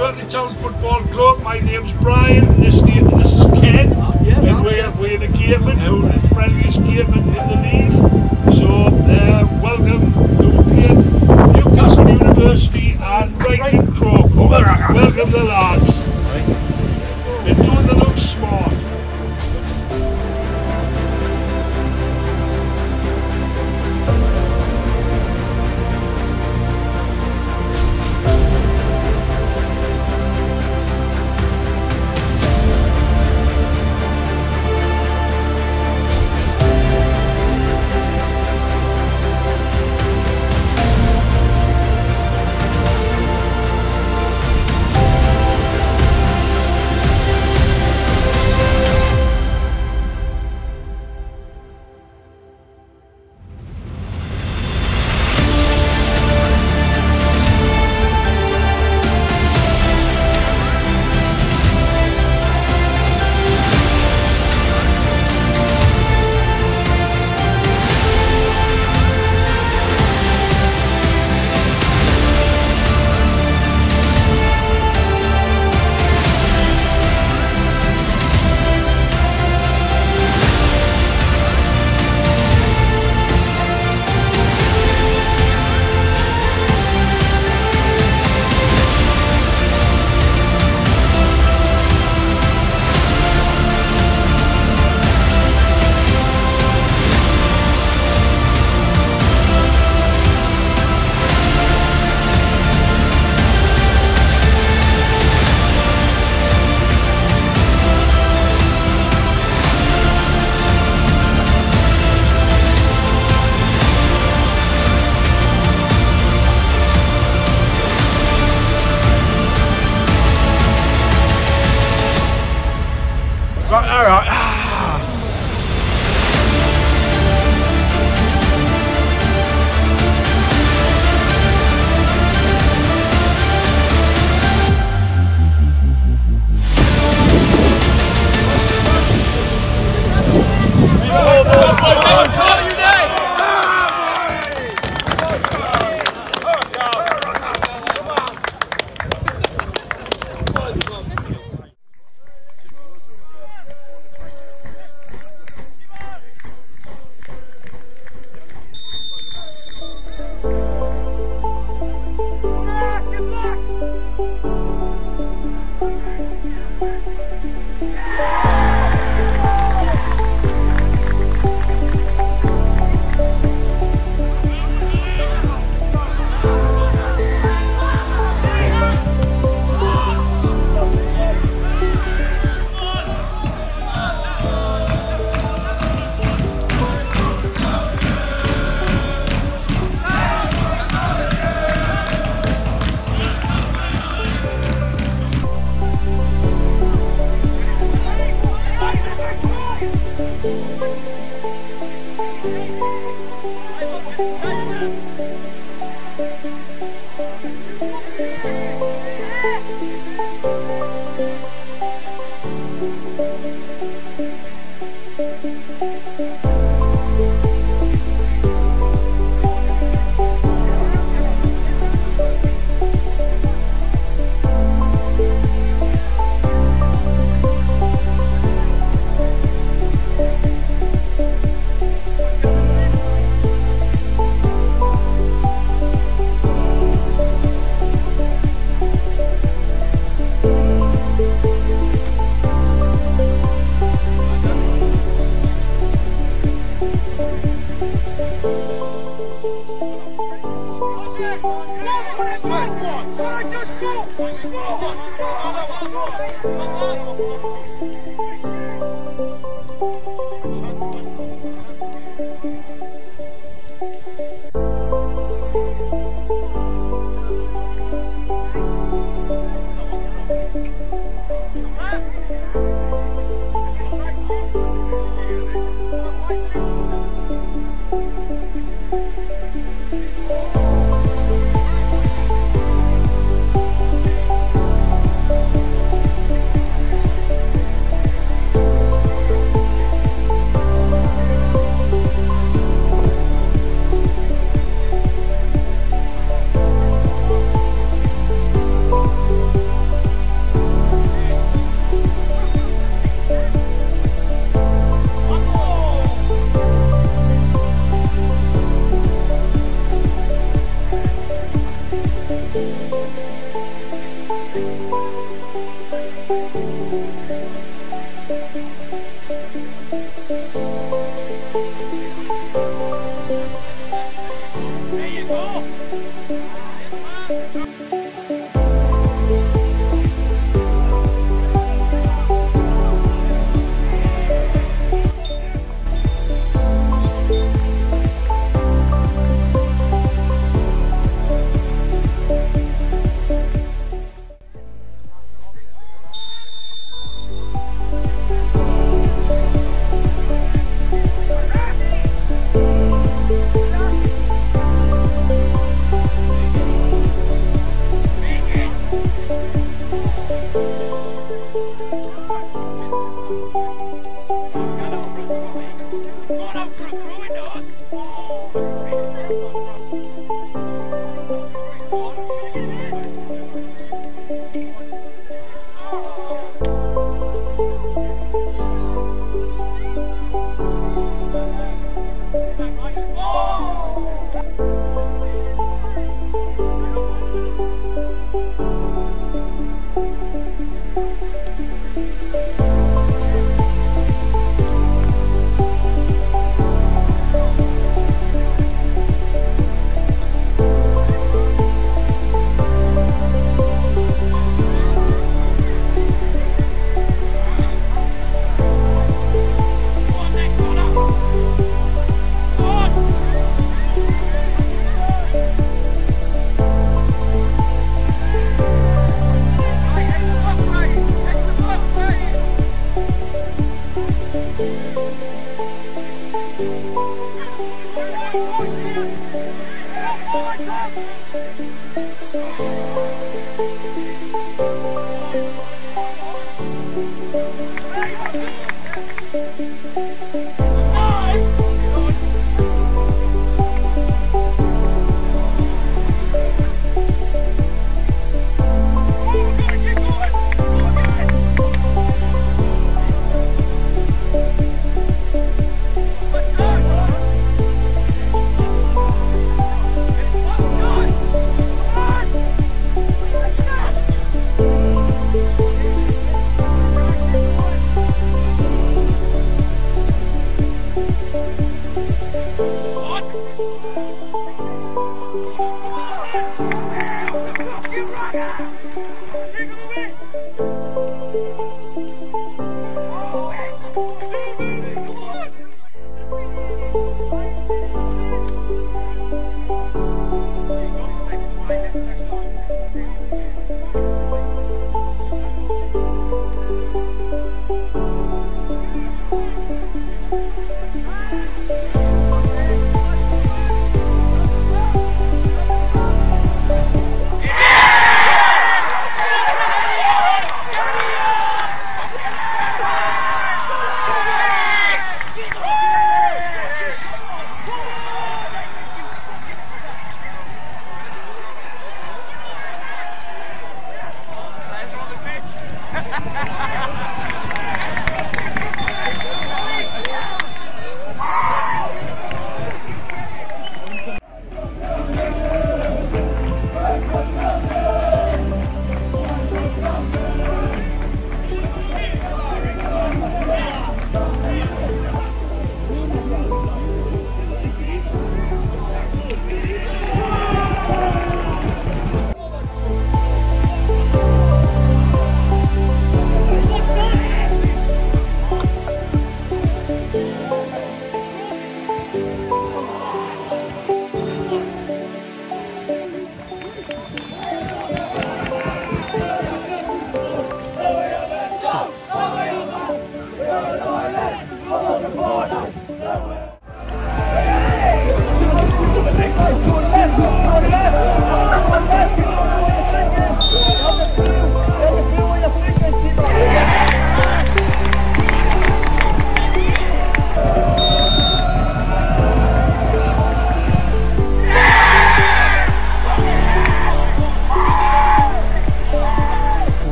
This is Town Football Club. My name's Brian. This, name, this is Ken. yeah, and we're, we're the gateman, who the friendliest gateman in the league. So, uh, welcome to play Newcastle University and Ryton Crook. Welcome the lads. And you Thank you. Yes! Thank you. Thank you.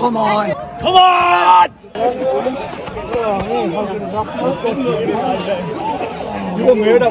Come on! Come on! 이거 매다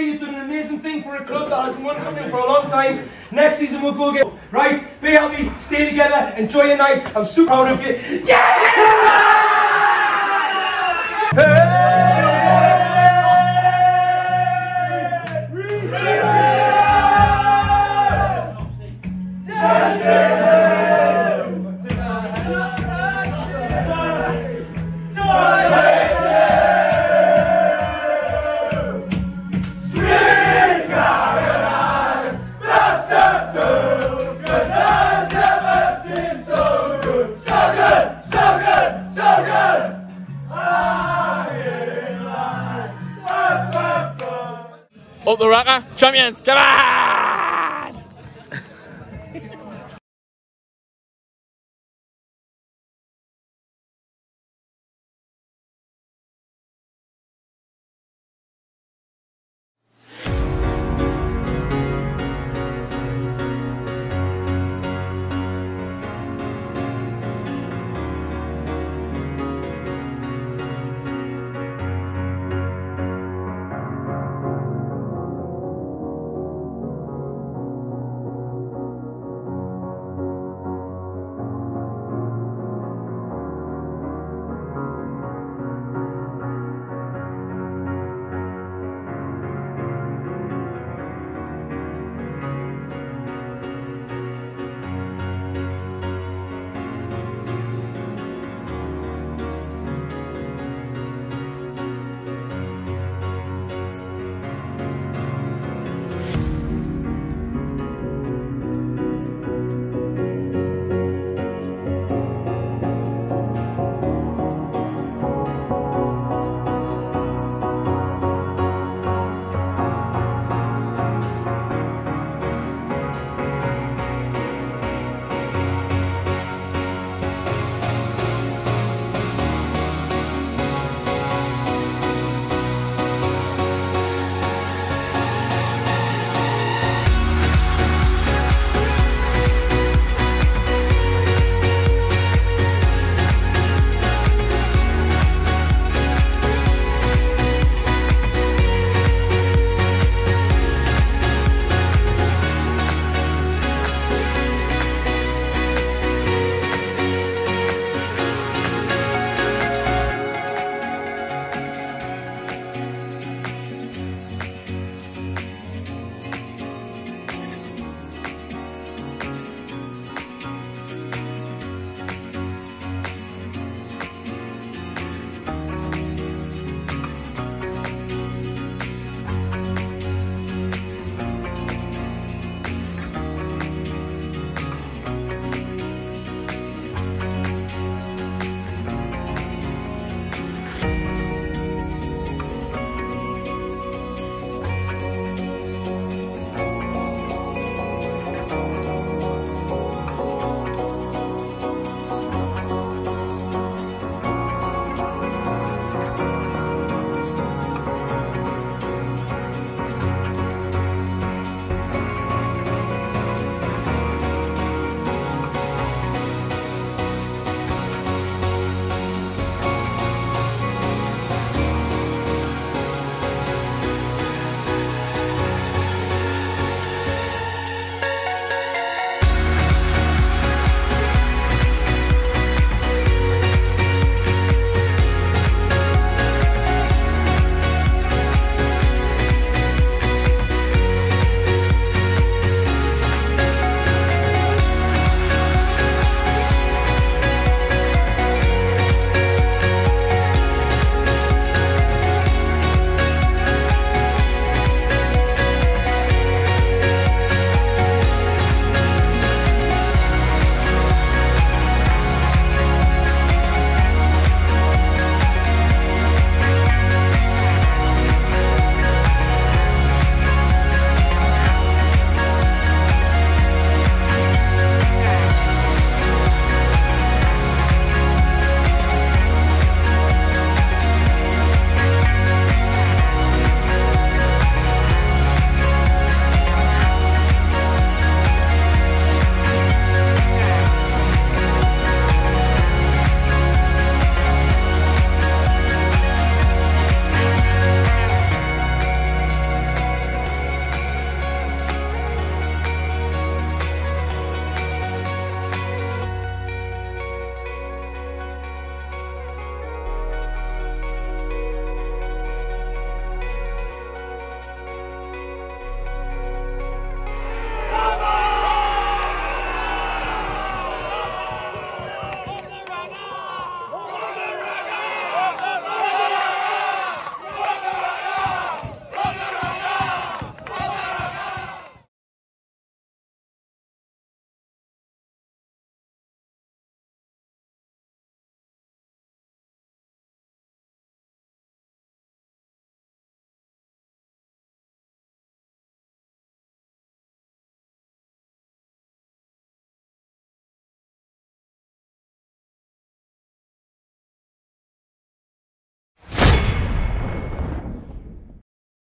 You've done an amazing thing for a club that hasn't won something for a long time. Next season we'll go again. Right? Be happy. Stay together. Enjoy your night. I'm super proud of you. Yeah! Champions, come on!